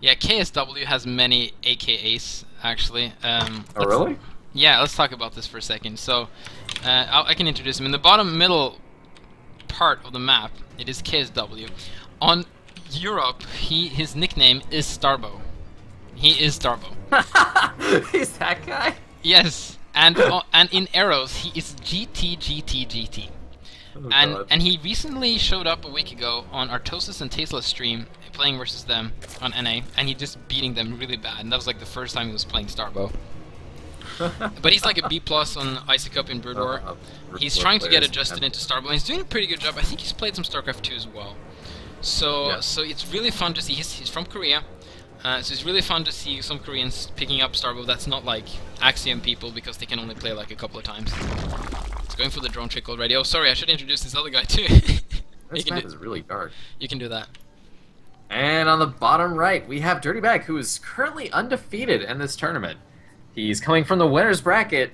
Yeah, KSW has many AKAs actually. Um, Oh, really? Yeah, let's talk about this for a second. So, uh, I can introduce him. In the bottom middle part of the map, it is KSW. On Europe, he his nickname is Starbow. He is Starbow. He's that guy? Yes, and uh, and in arrows, he is GT GT GT. Oh, And God. and he recently showed up a week ago on Artosis and Tasteless stream, playing versus them on NA, and he just beating them really bad. And that was like the first time he was playing Starbow. But he's like a B plus on Icy Cup in Brood War. Uh, He's trying to get adjusted into Starbow, and he's doing a pretty good job. I think he's played some StarCraft 2 as well. So Yeah. so it's really fun to see. He's, he's from Korea, uh, so it's really fun to see some Koreans picking up Starbow. That's not like Axiom people because they can only play like a couple of times. It's going for the drone trick already. Oh, sorry, I should introduce this other guy too. you, This can map is really dark. you can do that. And on the bottom right, we have Dirty Bag, who is currently undefeated in this tournament. He's coming from the winner's bracket.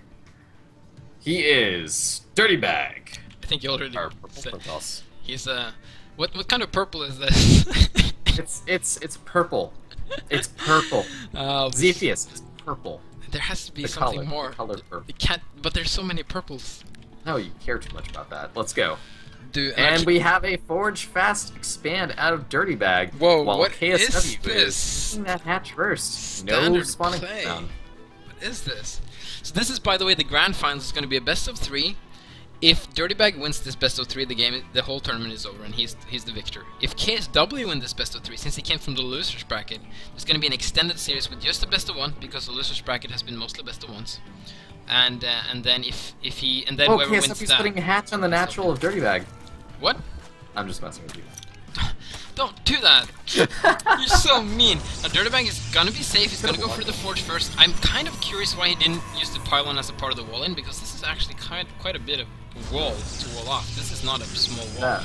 He is Dirty Bag. I think you already Or purple said he's uh. What what kind of purple is this? It's it's it's purple. It's purple. uh, Zephyus is purple. there has to be The something color, more. the color purple. It can't. But there's so many purples. No, you care too much about that. Let's go. Dude, And actually- we have a Forge Fast expand out of Dirty Bag. Whoa, while what KSW is is this? taking that hatch first. No spawning play. down. What is this? So this is, by the way, the grand finals is going to be a best of three. If Dirty Bag wins this best of three, the game, the whole tournament is over, and he's he's the victor. If KSW wins this best of three, since he came from the losers bracket, there's going to be an extended series with just the best of one, because the losers bracket has been mostly best of ones. And uh, and then if if he and then Oh, whoever wins KSW's that, putting a hatch on the natural of Dirty Bag. what? I'm just messing with you. Don't do that. You're so mean. Now, Dirtybag is gonna be safe. He's gonna go for the forge first. I'm kind of curious why he didn't use the pylon as a part of the wall in because this is actually quite quite a bit of wall to wall off. This is not a small wall. Yeah.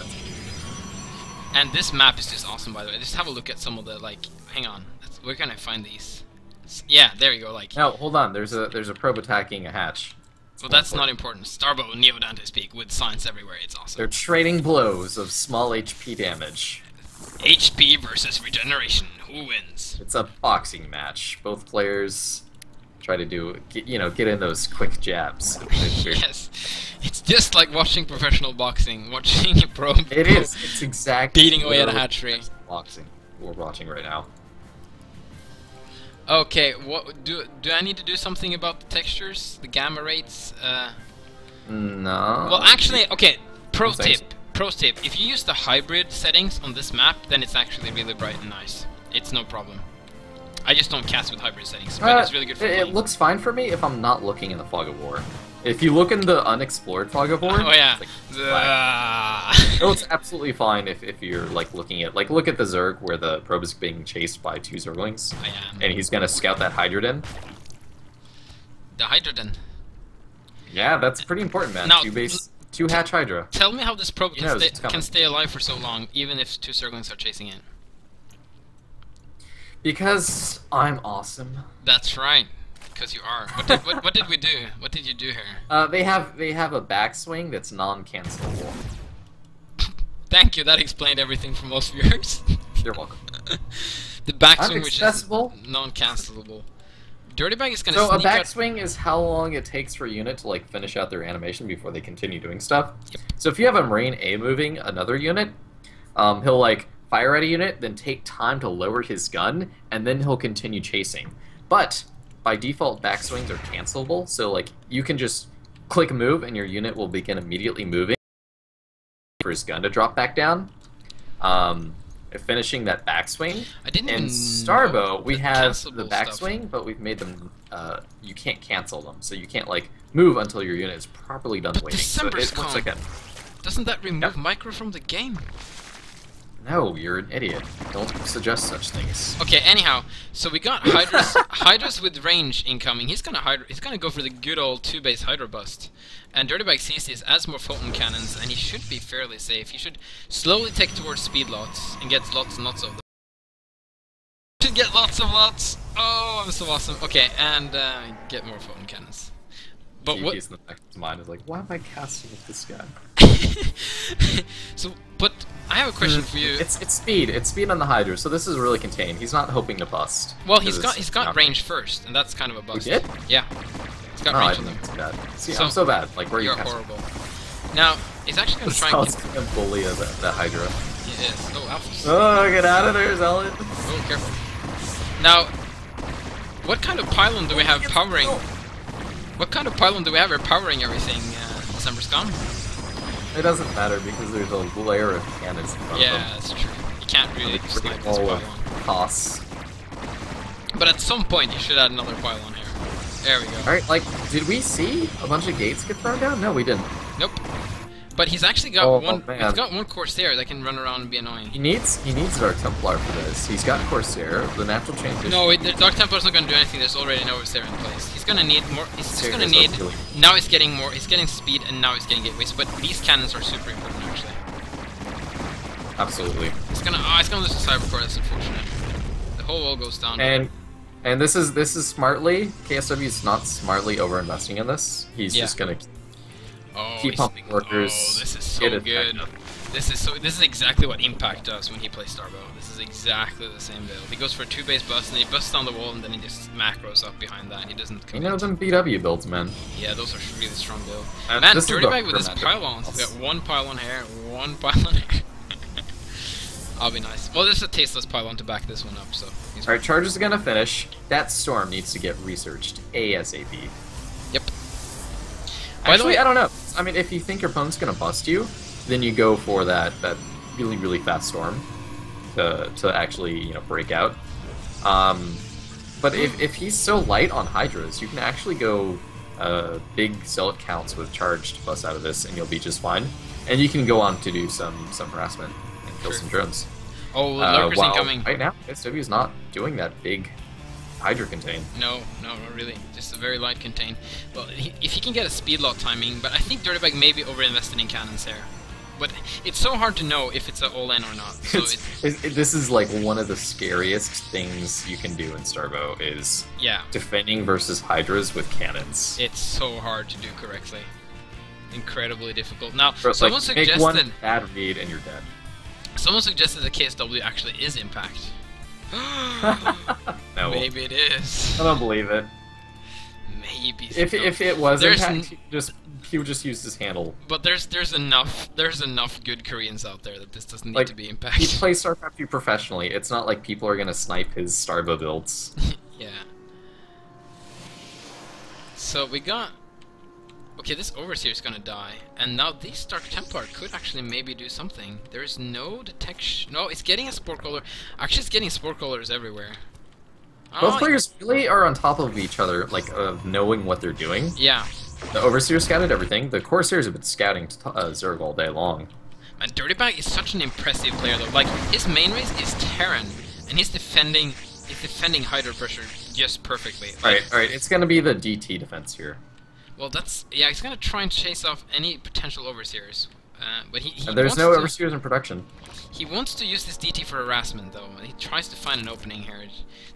And this map is just awesome, by the way. Just have a look at some of the like. Hang on. That's, where can I find these? Yeah, there you go. Like, No, hold on. There's a there's a probe attacking a hatch. well, that's not important. Starbow Neo Dante's Peak with science everywhere. It's awesome. They're trading blows of small HP damage. HP versus regeneration. Who wins? It's a boxing match. Both players try to do you know get in those quick jabs. yes, it's just like watching professional boxing, watching a pro. It is. It's exactly Beating away at a hatchery. boxing we're watching right now. Okay, what do do I need to do something about the textures, the gamma rates? Uh, No. well, actually, okay. Pro things. tip, pro tip. If you use the hybrid settings on this map, then it's actually really bright and nice. It's no problem. I just don't cast with hybrid settings, but Uh, it's really good for it, playing. looks fine for me if I'm not looking in the fog of war. If you look in the unexplored fog of war, Oh yeah. it's like. Ah. it looks absolutely fine if, if you're like looking at like look at the Zerg where the probe is being chased by two Zerglings I am. and he's gonna scout that Hydra Den. The Hydra Den. Yeah, that's pretty important, man. Now, two base, two hatch Hydra. Tell me how this probe can stay, can stay alive for so long, even if two Zerglings are chasing it. Because I'm awesome. That's right, because you are. What did, what, what did we do? What did you do here? Uh, they have they have a backswing that's non-cancelable. Thank you. That explained everything for most viewers. You're welcome. the backswing, which is non-cancelable. Dirty Bag is gonna So a backswing is how long it takes for a unit to like finish out their animation before they continue doing stuff. Yep. So if you have a Marine A moving another unit, um, he'll like fire at a unit, then take time to lower his gun, and then he'll continue chasing. But by default, backswings are cancelable, so like you can just click move and your unit will begin immediately moving for his gun to drop back down. Um, finishing that backswing. I didn't In Starbow, we have the stuff. backswing, but we've made them. Uh, you can't cancel them, so you can't like move until your unit is properly done But waiting. So December's it looks like a Doesn't that remove Yep. micro from the game? No. You're an idiot. Don't suggest such things. Okay. Anyhow, so we got Hydras, Hydras with range incoming. He's gonna Hydra, He's gonna go for the good old two base Hydra bust. And Dirty Bag sees this as more photon cannons, and he should be fairly safe. He should slowly take towards speed lots and get lots and lots of them. Should get lots of lots. Oh, I'm so awesome. Okay, and uh, get more photon cannons. But what? In the back of his mind is like, why am I casting with this guy? so, but I have a question for you. It's it's speed. It's speed on the Hydra, so this is really contained. He's not hoping to bust. well, he's got he's got range first, and that's kind of a bust. did? Yeah. He's got Oh, I range on didn't it's bad. See, So- I'm so bad. Like, where are you You're horrible. Now, he's actually going to try and Sounds get... like a bully of the, the Hydra. He is. Oh, Alphas. Oh, get out of there, Zealot. Oh, careful. Now, what kind of pylon do we have powering... What kind of pylon do we have powering everything, uh, December Scum? It doesn't matter because there's a layer of cannons in front Yeah, of them. that's true. You can't really snipe pretty this all pylon. costs. But at some point, you should add another pylon here. There we go. Alright, like, did we see a bunch of gates get thrown down? No, we didn't. Nope. But he's actually got Oh, one. Oh, man. He's got one Corsair that can run around and be annoying. He needs he needs Dark Templar for this. He's got Corsair, the natural change. is- No, wait, the Dark Templar's not gonna do anything. There's already an Overseer in place. He's gonna need more. He's just gonna need. Now he's getting more. He's getting speed, and now he's getting gateways. But these cannons are super important, actually. Absolutely. He's gonna. Oh, he's gonna lose the Cybercore. That's unfortunate. The whole wall goes down. And and this is this is smartly KSW is not smartly over investing in this. He's Yeah. just gonna oh, keep he's- pumping workers, Oh, this is so good. This is so. This is exactly what Impact does when he plays Starbow. This is exactly the same build. He goes for a two base bust, and he busts down the wall, and then he just macros up behind that. He doesn't. you Commit. know them BW builds, man. Yeah, those are really strong builds. Uh, Man, this is Dirty the Bag with his dramatic pylons. He's loss. got one pylon here, one pylon here. I'll be nice. Well, there's a tasteless pylon to back this one up, so Alright, charge is gonna finish. That storm needs to get researched ASAP. By the Actually, way, I don't know. I mean, if you think your opponent's gonna bust you, then you go for that that really really fast storm to to actually you know break out. Um, but if if he's so light on hydras, you can actually go uh, big zealot counts with charge to bust out of this, and you'll be just fine. And you can go on to do some some harassment and kill Sure. some drones. oh, Uh, lurkers incoming. right now, SW is not doing that big hydra contain. No, no, not really. Just a very light contain. Well, he, if he can get a speed lot timing, but I think Dirty Bag may be overinvested in cannons there. But it's so hard to know if it's an all in or not. So It's, it, it- this is like one of the scariest things you can do in Starbow is yeah, defending versus hydras with cannons. it's so hard to do correctly. Incredibly difficult. Now, Bro, someone like, make suggested. one bad read and you're dead. Someone suggested that KSW actually is Impact. no, Maybe it is. I don't believe it. Maybe. If so. if it was There's impact, n- he just he would just use his handle. but there's there's enough there's enough good Koreans out there that this doesn't need Like to be impacted. he plays StarCraft 2 professionally. It's not like people are gonna snipe his Starbow builds. yeah. So we got. Okay, this Overseer is gonna die, and now this Dark Templar could actually maybe do something. There is no detection. No, it's getting a Spore Crawler. Actually, it's getting Spore Crawlers everywhere. Both Oh, players really are on top of each other, like of knowing what they're doing. Yeah, The Overseer scouted everything. The Corsairs have been scouting uh, Zerg all day long. And Dirty Bag is such an impressive player though. Like his main race is Terran, and he's defending he's defending Hydra pressure just perfectly. Like, Alright, alright, it's gonna be the DT defense here. Well, that's yeah. He's gonna try and chase off any potential overseers, uh, but he, he there's no to, Overseers in production. He wants to use this DT for harassment though. and He tries to find an opening here.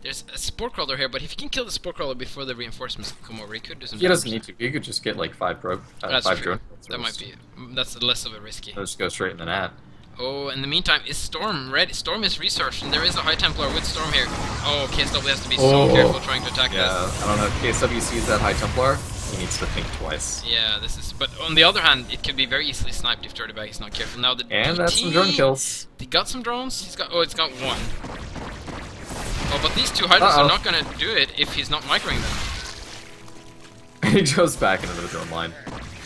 There's a Spore Crawler here, but if he can kill the Spore Crawler before the reinforcements come over, he could do some. He doesn't need to. He could just get like five pro, uh, That's five true. drone. That might be. That's less of a risky. Just go straight in the net. Oh, in the meantime, is Storm ready? Storm is researched, and there is a High Templar with Storm here. Oh, KSW has to be so Oh. careful trying to attack Yeah, this. I don't know if KSW sees that High Templar. He needs to think twice. Yeah, this is. But on the other hand, it could be very easily sniped if Dirty Bag is not careful. Now the And that's some drone kills. He got some drones. He's got. Oh, it's got one. Oh, but these two Hydras Uh-oh. are not gonna do it if he's not microing them. he goes back into the drone line.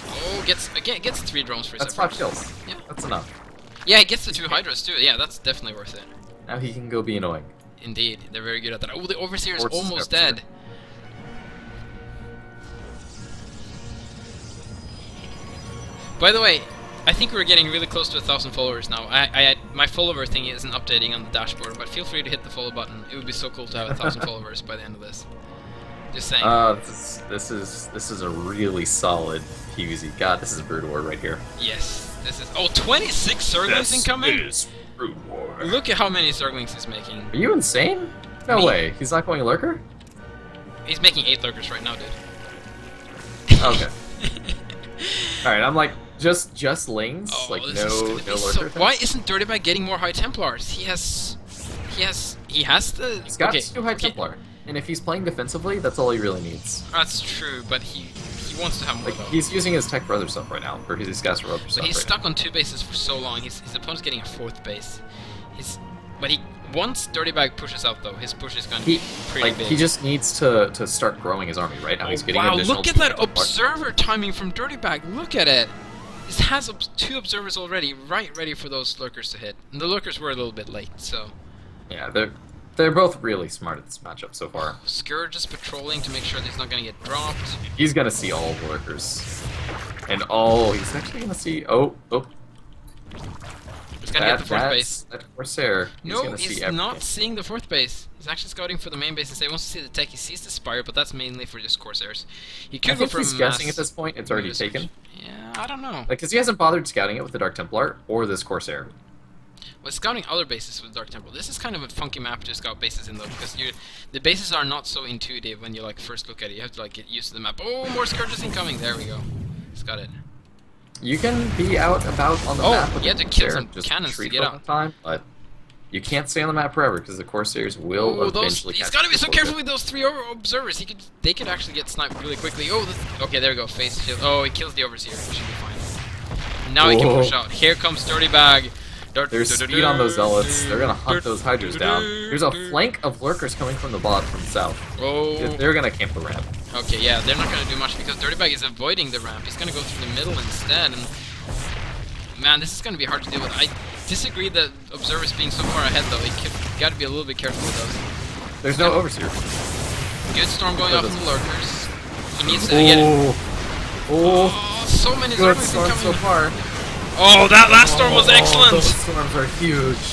Oh, gets again gets three drones for his That's five kills. Yeah. That's enough. Yeah, he gets the two Hydras too. Yeah, that's definitely worth it. Now he can go be annoying. Indeed, they're very good at that. Oh, the Overseer is almost dead. By the way, I think we're getting really close to a thousand followers now. I, I, my follower thing isn't updating on the dashboard, but feel free to hit the follow button. It would be so cool to have a thousand followers by the end of this. Just saying. Uh, this, this is this is a really solid PVZ. God, this is Brood War right here. yes, this is. Oh, 26 Zerglings incoming. is Brood War. Look at how many Zerglings he's making. Are you insane? No Me? way. He's not going lurker. He's making eight lurkers right now, dude. Okay. All right. I'm like Just just lings, Oh, like no no so. Why isn't Dirty Bag getting more High Templars? He has, he has, he has the. He's got okay, two High okay, Templar, and if he's playing defensively, that's all he really needs. That's true, but he he wants to have more Like though. he's using his Tech Brother stuff right now, or his Gas Brother stuff But he's right stuck on two bases for so long. He's, his opponent's getting a fourth base. He's, but he once Dirty Bag pushes out though, his push is gonna He be pretty like big. he just needs to to start growing his army right now. He's oh, getting wow, look at that observer timing from Dirty Bag. Look at it. He has two observers already, right ready for those lurkers to hit. And the lurkers were a little bit late, so Yeah, they're they're both really smart at this matchup so far. Scourge is patrolling to make sure that he's not gonna get dropped. He's gonna see all the lurkers, and oh, he's actually gonna see. Oh, oh, He's gonna that, get the fourth base. That Corsair. No, gonna he's see not seeing the fourth base. He's actually scouting for the main base. He wants to see the tech. He sees the Spire, but that's mainly for just Corsairs. He could I go for he's guessing at this point. It's already taken. Yeah, I don't know. Like, because he hasn't bothered scouting it with the Dark Templar or this Corsair. Well, scouting other bases with Dark Temple. This is kind of a funky map to scout bases in though, because you the bases are not so intuitive when you like first look at it. You have to like get used to the map. Oh, more Scourges incoming. There we go. He's got it. You can be out about on the Oh, map with you had to kill some just cannons to get out. time, but you can't stay on the map forever because the Corsairs will Oh, those, eventually. he's got to be so careful with those three observers. He could, they could actually get sniped really quickly. Oh, this, okay, there we go. Face shield. Oh, he kills the overseer. He should be fine. Now he can push out. Here comes Dirty Bag. There's speed on those zealots. They're gonna hunt those hydras down. There's a flank of lurkers coming from the bot from south. Oh. They're gonna camp the ramp. Okay, yeah, they're not gonna do much because Dirty Bag is avoiding the ramp. He's gonna go through the middle instead, and man, this is gonna be hard to deal with. I disagree that observers being so far ahead though. You gotta be a little bit careful with those. There's no overseer. Good storm going off from the lurkers. He needs to get it. Oh, Oh, so many zerglings storm so far. Oh, that last storm was excellent. Oh, excellent. Those storms are huge.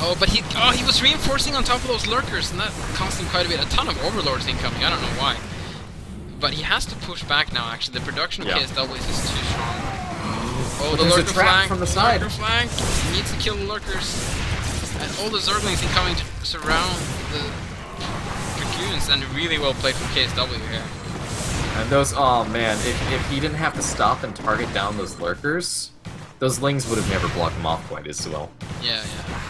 Oh, but he oh he was reinforcing on top of those lurkers, and that cost him quite a bit. A ton of overlords incoming. I don't know why, but he has to push back now. Actually, the production of Yeah. KSWs is too strong. Oh, But the there's a lurker trap flank from the side. Lurker flank. He needs to kill the lurkers, and all the zerglings incoming to surround the dragoons. And really well played from KSW here. And those, oh man, if, if he didn't have to stop and target down those lurkers, those lings would have never blocked him off quite as well. Yeah, yeah.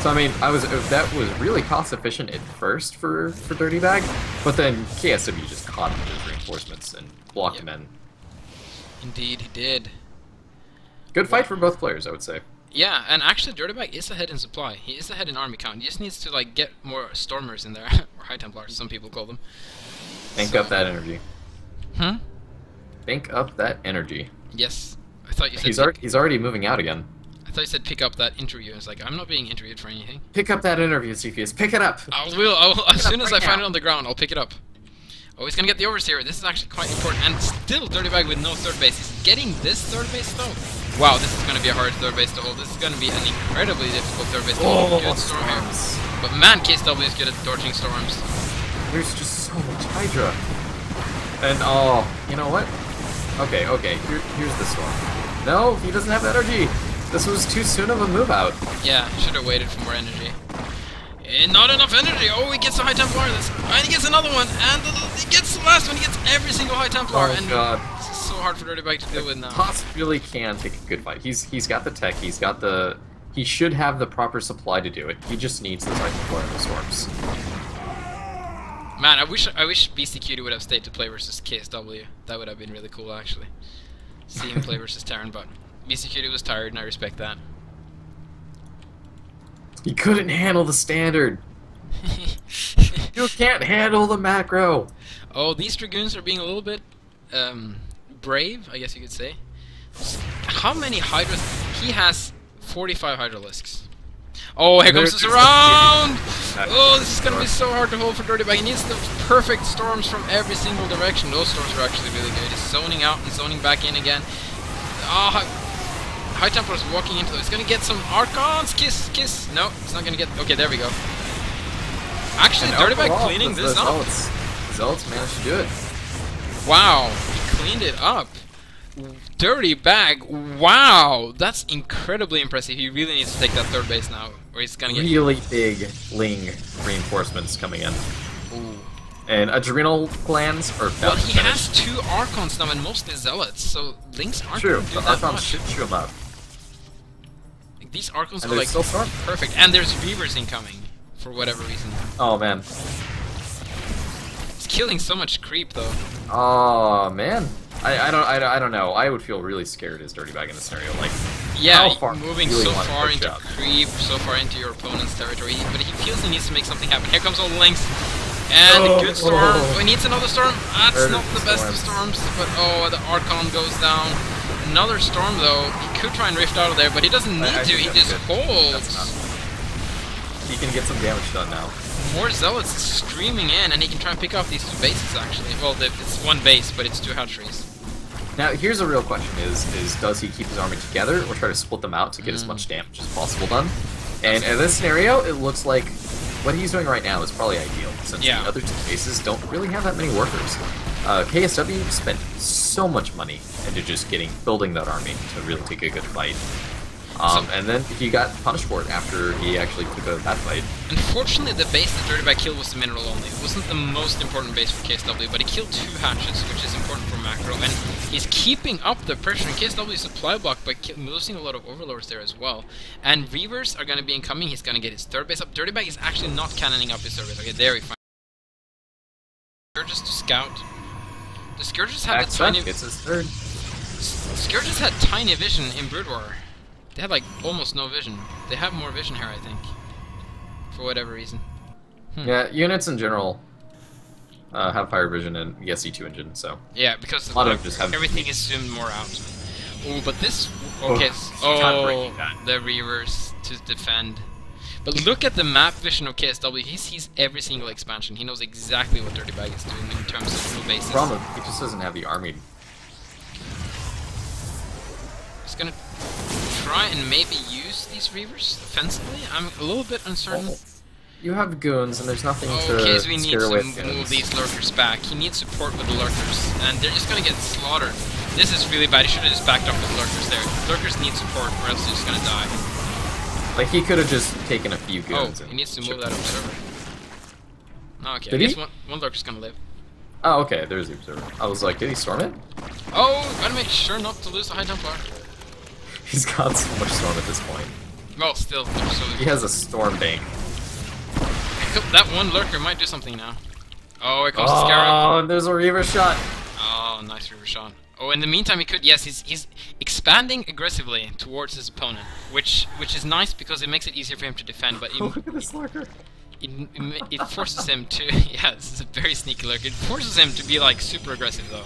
So I mean, I was that was really cost efficient at first for for Dirty Bag, but then KSW just caught him with his reinforcements and blocked Yep. him in. Indeed, he did. Good fight for both players, I would say. Yeah, and actually, Dirtybag is ahead in supply. He is ahead in army count. He just needs to like get more Stormers in there, or High Templars, some people call them. Bank So- up that energy. Hmm. Bank up that energy. Yes. I thought you said. He's pick, already, he's already moving out again. I thought you said pick up that interview. It's like I'm not being interviewed for anything. Pick up that interview, Cepheus. Pick it up. I will. I will as soon as right I find now. it on the ground, I'll pick it up. Oh, he's gonna get the overseer. This is actually quite important. And still, Dirty Bag with no third base. He's getting this third base though. Wow, this is gonna be a hard third base to hold. This is gonna be an incredibly difficult third base to hold. Oh, good storm here. But man, KSW is good at dodging storms. There's just so much Hydra. And oh, you know what? Okay, okay. Here, here's the storm. No, he doesn't have energy. This was too soon of a move out. Yeah, should have waited for more energy. Eh, not enough energy. Oh, he gets a high Templar. This, and he gets another one. And the, he gets the last one. He gets every single high Templar. Oh, and God. This is so hard for Dirty Bag to deal with now. Toss really can take a good fight. He's he's got the tech. He's got the. He should have the proper supply to do it. He just needs the High Floor and the storms. Man, I wish I wish Cutie would have stayed to play versus KSW. That would have been really cool, actually. See him play versus Terran, but Cutie was tired, and I respect that. He couldn't handle the standard. You can't handle the macro. oh, these Dragoons are being a little bit um, brave, I guess you could say. How many Hydras? He has 45 Hydralisks. Oh, here comes the surround! Oh, this is gonna be so hard to hold for Dirty Bag. He needs the perfect storms from every single direction. Those storms are actually really good. He's zoning out, he's zoning back in again. Oh, High, Templar is walking into it. He's gonna get some Archons! Kiss, kiss! No, he's not gonna get... Okay, there we go. Actually, And Dirtybag overall, cleaning this up. Zealots managed to do it. Wow, he cleaned it up. Dirty bag. Wow, that's incredibly impressive. He really needs to take that third base now, or he's gonna get. Really big Ling reinforcements coming in. Ooh. And adrenal glands are Well, he has two Archons now and mostly Zealots, so Links aren't True, the Archons should chew him up. Like, these Archons And are like Storm. perfect, and there's Reavers incoming for whatever reason. Oh man. It's killing so much creep though. Oh man. I, I don't I, don't- I don't know. I would feel really scared as Dirty Bag in this scenario. Like Yeah, How far moving do you so far into up? creep, so far into your opponent's territory, but he feels he needs to make something happen. Here comes all the links. And a Oh, good storm. oh. Oh, he needs another storm. That's Third not the best of storms. storms, but oh, the Archon goes down. Another storm though. He could try and rift out of there, but he doesn't need I- I to. He just good. holds. He can get some damage done now. More zealots streaming in, and he can try and pick off these two bases actually. Well, it's one base, but it's two hatcheries. Now here's a real question is is does he keep his army together or try to split them out to get as Mm. much damage as possible done? And in this scenario, it looks like what he's doing right now is probably ideal, since Yeah. the other two bases don't really have that many workers. Uh, KSW spent so much money into just getting building that army to really take a good fight. Um, So- and then he got punished for it after he actually took a bad fight. Unfortunately, the base that Dirty Bag killed was the mineral only. It wasn't the most important base for KSW, but he killed two hatches, which is important for macro, and he's keeping up the pressure in KSW's supply block by ki- losing a lot of overlords there as well. And Reavers are going to be incoming. He's going to get his third base up. Dirty Bag is actually not cannoning up his third base. Okay, there we find. Scourges to scout. The Scourges had Back the tiny. it's his third. Scourges had tiny vision in Brood War. They had like almost no vision. They have more vision here, I think. For whatever reason. Hmm. Yeah, units in general uh, have fire vision and the SC2 engine, so. Yeah, because A lot of just have- everything is zoomed more out. Oh, but this okay. Oh, can't Oh, the reavers to defend. But look at the map vision of KSW. He sees every single expansion. He knows exactly what Dirty Bag is doing in terms of new bases. Problem, he just doesn't have the army. He's gonna try and maybe use these reavers offensively. I'm a little bit uncertain. Oh, You have goons, and there's nothing to Okay, so we need to move goons. these lurkers back. He needs support with the lurkers, and they're just gonna get slaughtered. This is really bad. He should have just backed up with lurkers there. Lurkers need support, or else they're just gonna die. Like he could have just taken a few Oh, goons. and he needs to move that observer. Okay, Did I guess he? one, one lurker's gonna live. Oh, okay. There's the observer. I was like, did he storm it? Oh, gotta make sure not to lose the High Templar. He's got so much storm at this point. Well, still, He has a storm bank. That one lurker might do something now. Oh, here comes the Scarab. Oh, there's a Reaver shot. Oh, nice Reaver shot. Oh, in the meantime, he could. Yes, he's he's expanding aggressively towards his opponent, which which is nice because it makes it easier for him to defend. But it, Look at this lurker. it, it, it forces him to. Yeah, this is a very sneaky lurker. It forces him to be like super aggressive though.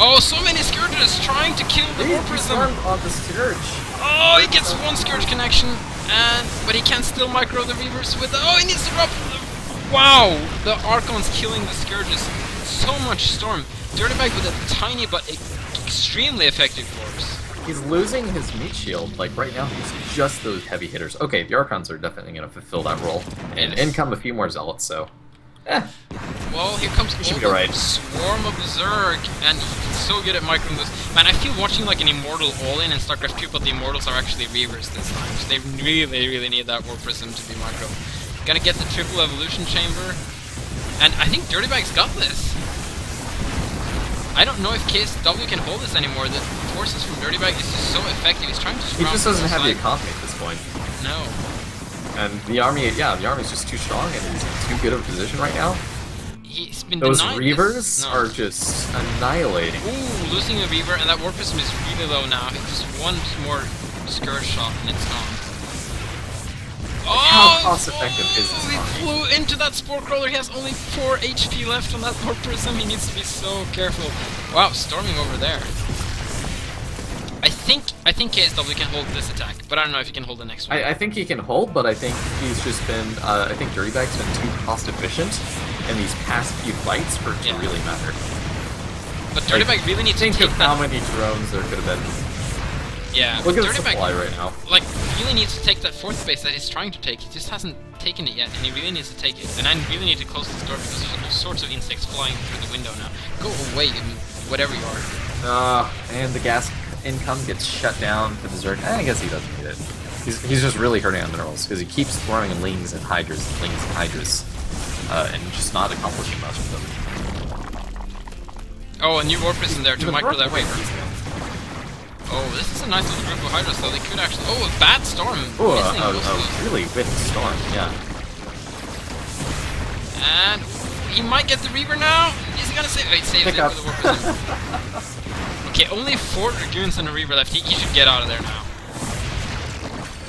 Oh, so many scourges trying to kill the He Warp Prism. on the Scourge. Oh, he gets one Scourge connection, and but he can still micro the Reavers with. Oh, he needs to drop. Wow, the Archon's killing the Scourges. So much storm. Dirty Bag with a tiny but extremely effective force. He's losing his meat shield. Like right now, he's just those heavy hitters. Okay, the Archons are definitely going to fulfill that role. And in come a few more zealots, so. Well, here comes should be swarm of Zerg, and he's so good at micro those. Man, I feel watching like an Immortal all-in in StarCraft 2, but the Immortals are actually Reavers this time. So they really, really need that Warp Prism to be micro. Gonna get the triple evolution chamber, and I think Dirty Bag's got this. I don't know if KSW can hold this anymore. The forces from Dirty Bag is just so effective. He's trying to he just doesn't have the economy at this point. No. And the army, yeah, the army's just too strong and he's in too good of a position right now. He's been Those Reavers. No. are just annihilating. Ooh, losing a Reaver, and that Warp Prism is really low now. It's just one more Scourge shot, and it's gone. Oh, how cost-effective is this He flew into that Spore Crawler. He has only 4 HP left on that Warp Prism. He needs to be so careful. Wow, storming over there. I think I think KSW can hold this attack, but I don't know if he can hold the next one. I, I think he can hold, but I think he's just been. Uh, I think Dirty Bag's been too cost efficient in these past few fights for it to Yeah. really matter. but Dirty like, really needs to Think take of how that. many drones there could have been. Yeah, Look at the Dirty Bag supply right now. like really needs to take that fourth base that he's trying to take. He just hasn't taken it yet, and he really needs to take it. And I really need to close this door because there's all sorts of insects flying through the window now. Go away, whatever you are. Uh, and the gas income gets shut down for the Zerg, I guess he doesn't need it. He's, he's just really hurting on minerals because he keeps throwing lings and hydras and lings and hydras, uh, and just not accomplishing much with them. Oh, a new warp is in there to micro that Wave Reaver. is good. Oh, this is a nice little group of hydras though. They could actually. Oh, a bad storm. Oh, missing a, most of those. a really wicked storm, yeah. And he might get the Reaver now. He's gonna save. Wait, saves Pick it up. okay, only four Dragoons and a Reaver left. He, he should get out of there now.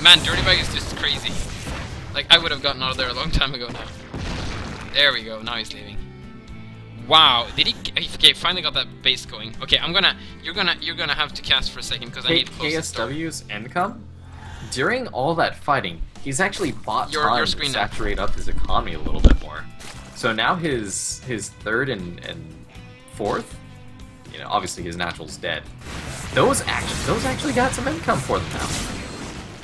Man, Dirty Bag is just crazy. Like I would have gotten out of there a long time ago now. There we go. Now he's leaving. Wow, did he? Okay, finally got that base going. Okay, I'm gonna. You're gonna. You're gonna have to cast for a second because I need close to start. KSW's income, during all that fighting, he's actually bought Your- time your to screen now. saturate up his economy a little bit more. So now his his third and, and fourth, you know, obviously his natural's dead. Those actually those actually got some income for them now.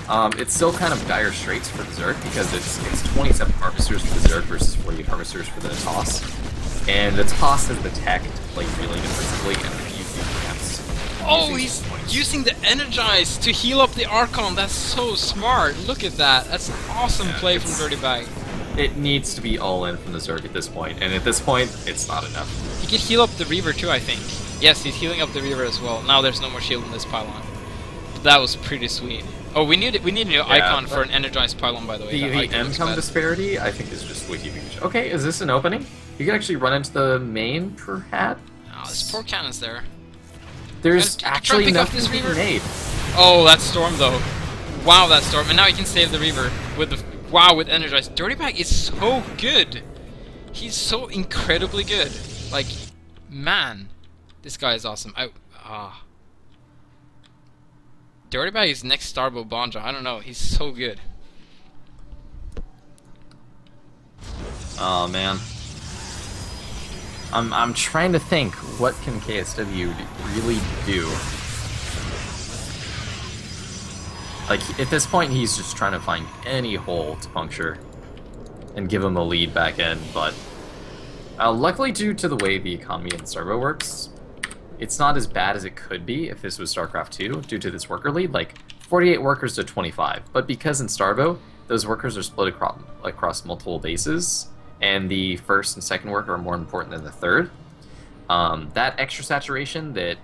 Um, it's still kind of dire straits for the Zerg because it's it's 27 harvesters for the Zerg versus 48 harvesters for the Toss. And the Toss has the tech to play really defensively and refuse few camps. Oh, he's using the Energize to heal up the Archon. That's so smart. Look at that. That's an awesome Yeah, play from Dirty Bag. It needs to be all in from the Zerg at this point, and at this point, it's not enough. He could heal up the Reaver too, I think. Yes, he's healing up the Reaver as well. Now there's no more shield in this pylon. But that was pretty sweet. Oh, we need we need a new icon for an energized pylon, by the way. The, the income disparity, I think, is just way too huge. Okay, is this an opening? You can actually run into the main, perhaps? Oh, there's four cannons there. There's and actually this nothing being made. Oh, that storm though. Wow, that storm. And now he can save the Reaver with the wow with energized. Dirty Bag is so good. He's so incredibly good. Like, man, this guy is awesome. I ah. Dirty Bag his next Starbow bonjwa. I don't know. He's so good. Oh man. I'm I'm trying to think what can KSW really do. Like at this point, he's just trying to find any hole to puncture and give him a lead back in. But uh, luckily, due to the way the economy in Starbow works, it's not as bad as it could be if this was StarCraft 2 due to this worker lead. Like 48 workers to 25. But because in Starbow, those workers are split across, across multiple bases, and the first and second worker are more important than the third, um, that extra saturation that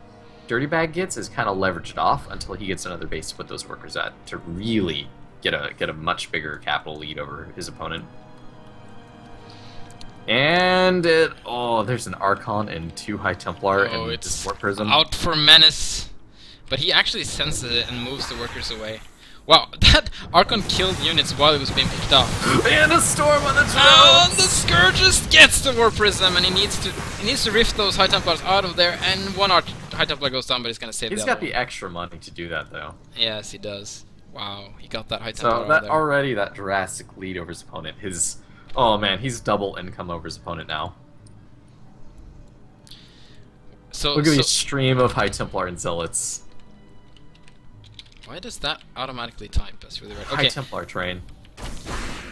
Dirty Bag gets is kind of leveraged off until he gets another base to put those workers at to really get a get a much bigger capital lead over his opponent. And it oh, there's an Archon and two High Templar Oh, and it's this Warp Prism. Out for menace. But he actually senses it and moves the workers away. Wow, that Archon killed units while it was being picked up. And a storm on the Oh, drone. the Scourgist gets the Warp Prism, and he needs to he needs to rift those High Templars out of there, and one Arch High Templar goes down, but he's gonna save He's the got the extra money to do that though. Yes, he does. Wow, he got that High Templar So that already that drastic lead over his opponent. His oh man, he's double income over his opponent now. so, Look at so the stream of High Templar and Zealots. why does that automatically type? That's really weird. High Templar train.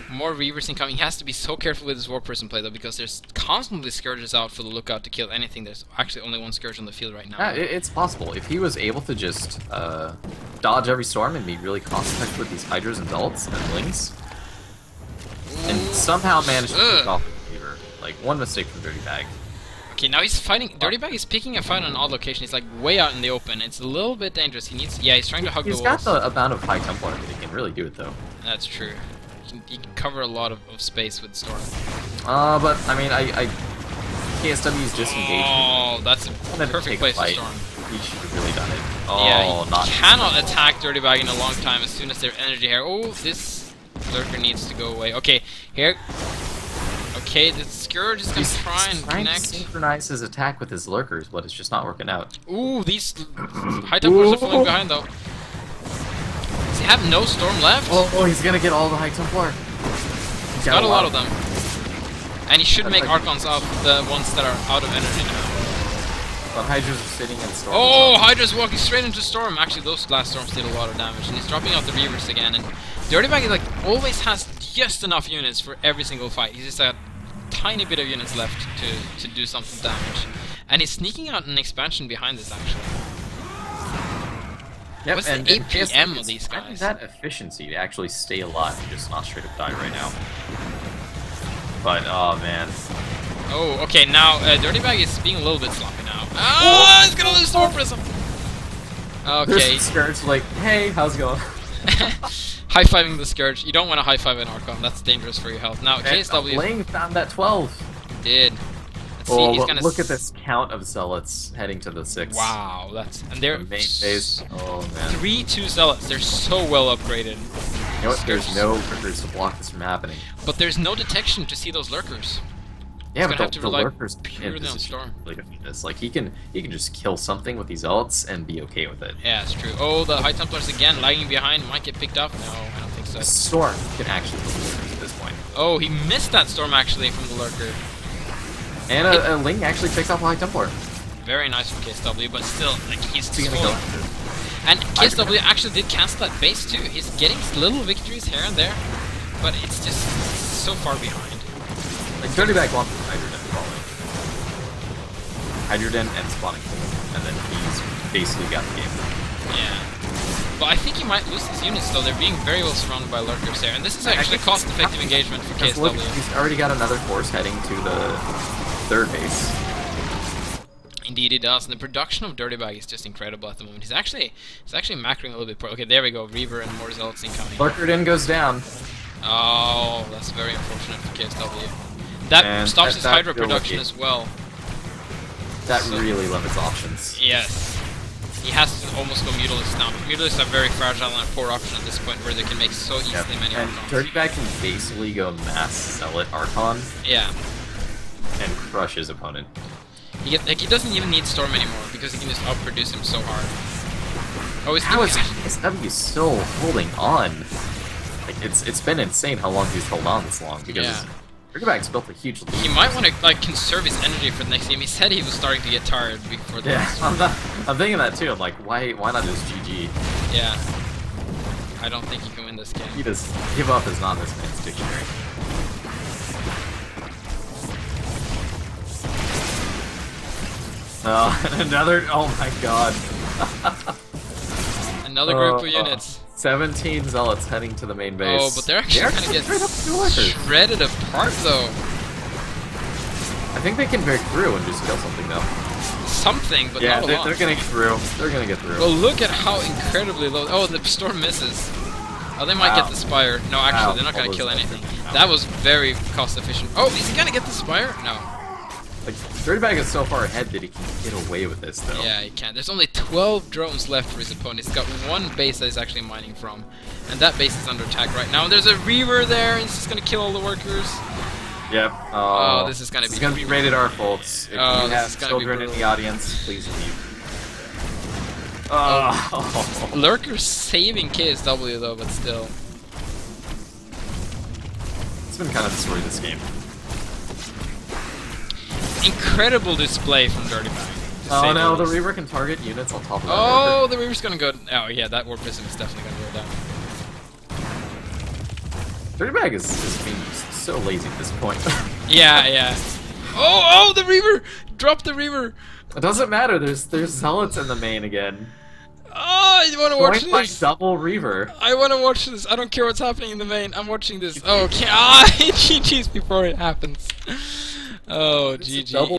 more Reavers incoming. He has to be so careful with his Warp Prism play though, because there's constantly Scourges out for the lookout to kill anything. There's actually only one Scourge on the field right now. Yeah, it, it's possible if he was able to just uh, dodge every storm and be really cost effective with these Hydras and Zealots and Lings, and somehow managed to pick off the Reaver. Like one mistake from Dirty Bag. Okay, now he's fighting. Dirty Bag is picking a fight on an odd location. He's like way out in the open. It's a little bit dangerous. He needs. Yeah, he's trying to hug He's the walls. He's got the amount of High Templar that he can really do it though. That's true. He can, he can cover a lot of, of space with Storm. Uh, but I mean, I, I KSW's disengagement. Oh, that's a perfect place a for Storm. He should have really done it. Oh, yeah, he not cannot attack Dirty Bag in a long time as soon as their energy here. Oh, this lurker needs to go away. Okay, here. Okay, the Scourge is gonna He's try and trying to synchronize his attack with his lurkers, but it's just not working out. Ooh, these high templars are falling behind though. Does he have no storm left? Oh, oh, he's gonna get all the High Templar. He's Got a lot of them. And he should make Archons out the ones that are out of energy now. But Hydras sitting in storm. Oh, Hydra's walking straight into Storm. Actually, those last Storms did a lot of damage. And he's dropping out the Reavers again. And Dirty Bag is like always has just enough units for every single fight. He's just a tiny bit of units left to, to do something damage. And he's sneaking out an expansion behind this, actually. Yep, What's and, the and APM of these guys? that efficiency to actually stay alive and just not straight up die right now. But oh man, Oh, okay, now uh, Dirty Bag is being a little bit sloppy now. Oh, he's gonna lose Storm Prism! there's Okay. the Scourge like, hey, how's it going? high fiving the Scourge. You don't want to high five an Archon, that's dangerous for your health. Now, And KSW Ling found that 12. did. Let's see, Oh, he's look, gonna. look at this count of zealots heading to the six. Wow, that's. And The they're. main base. Oh man. Three, two zealots. They're so well upgraded. You know what? There's no lurkers to block this from happening. But there's no detection to see those lurkers. Yeah, but the, to the lurkers in purely on Storm. to really defeat this. Like he can, he can just kill something with these ults and be okay with it. Yeah, it's true. Oh, the High Templars again, lagging behind. Might get picked up. No, I don't think so. The storm can actually kill lurkers at this point. Oh, he missed that storm actually from the lurker. And a, a Ling actually picks off a High Templar. Very nice from KSW, but still, like he's What's he gonna totally- go after? And KSW actually did cancel that base too. He's getting little victories here and there, but it's just so far behind. Like Dirty Bag wants Hydra Den probably. Hydra Den and spawning and then he's basically got the game. Yeah. But I think he might lose his units though. They're being very well surrounded by lurkers there, and this is actually cost-effective engagement for Because look, KSW. he's already got another force heading to the third base. Indeed, he does. And the production of Dirty Bag is just incredible at the moment. He's actually, he's actually macroing a little bit. Poor. okay, there we go. Reaver and more zealots incoming. Lurkerden goes down. Oh, that's very unfortunate for KSW. That And stops his Hydra really- production as well. That So- really limits options. Yes. He has to almost go Mutalisk now. Mutalisks are very fragile and a poor option at this point where they can make so easily Yep. many And Archons. Dirty Bag can basically go mass sell it Archon Yeah. and crush his opponent. He, get, like, he doesn't even need Storm anymore because he can just outproduce him so hard. Oh, he's How is SW still holding on? Like it's it's been insane how long he's held on this long because Yeah. Dirty built a huge lead. He might want to like conserve his energy for the next game. He said he was starting to get tired before the Yeah, last I'm, not, I'm thinking that too. I'm like, why why not just GG? Yeah. I don't think he can win this game. He just give up is not this man's dictionary. Oh, another. Oh my god. Another group Uh, of units. 17 zealots heading to the main oh, base. Oh, but they're actually They're gonna get straight up two lurkers. shredded apart though. I think they can break through and just kill something though. Something, but yeah, not they're, lot. they're gonna get through. They're gonna get through. Well, look at how incredibly low. Oh, the storm misses. Oh, they might Wow. get the spire. No, actually, Wow, they're not gonna kill anything. That was very cost efficient. Oh, is he gonna get the spire? No. Like, Dirty Bag is so far ahead that he can get away with this though. Yeah, he can't. There's only 12 drones left for his opponent. He's got one base that he's actually mining from. And that base is under attack right now. And there's a Reaver there, and he's just gonna kill all the workers. Yep. Oh, oh this is gonna this be- is gonna be rated R, folks. If Oh, you have is gonna be children in the audience, please leave. Oh. oh. Lurker saving KSW though, but still. It's been kind of the story of this game. Incredible display from Dirty Bag. Oh no, the. Reaver can target units on top of that. Oh, Lurker. the Reaver's gonna go. Oh yeah, that Warp Prism is definitely gonna go down. Dirty Bag is, is being so lazy at this point. Yeah, yeah. Oh, oh, the Reaver! Drop the Reaver! it doesn't matter. There's there's zealots in the main again. Oh, I want to watch this. double Reaver. I want to watch this. I don't care what's happening in the main. I'm watching this. Oh, okay. Ah, GG's before it happens. Oh, GG.